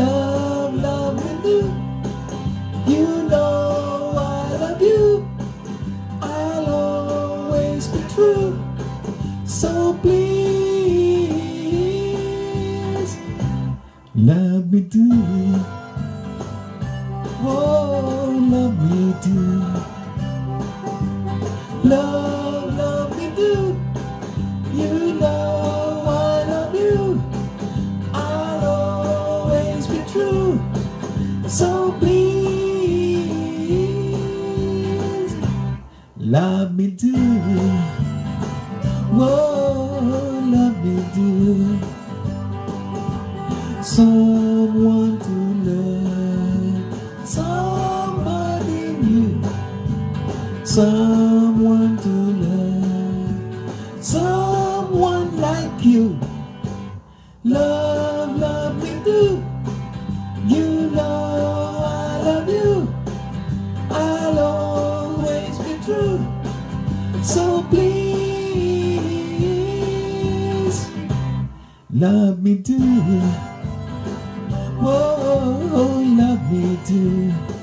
love, love me do. You know I love you. I'll always be true. So please, love me do. Oh, love me do. Love. So please, love me do. Whoa, love me do. Someone to love, somebody new, someone to love, someone like you. Love me do. Whoa, love me do.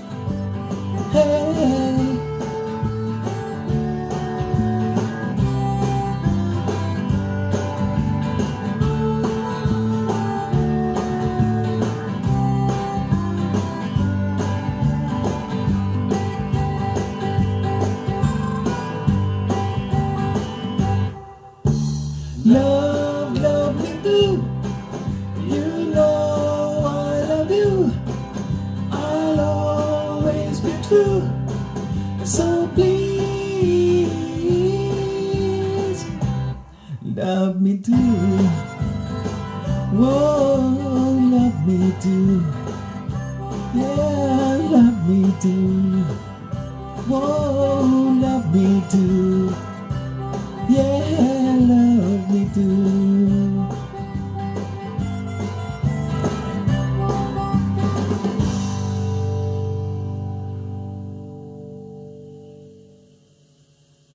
True. So please, love me too. Whoa, love me too. Yeah, love me too. Whoa, love me too.